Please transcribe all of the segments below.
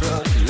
truck.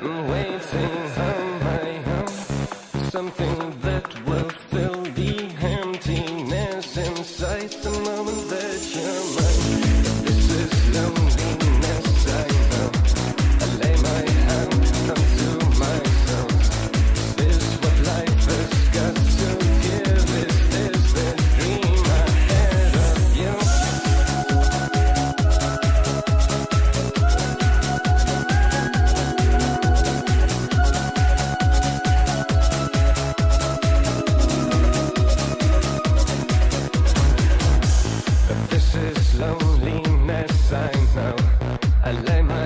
I'm waiting for my own. Something this is loneliness I know. I lay my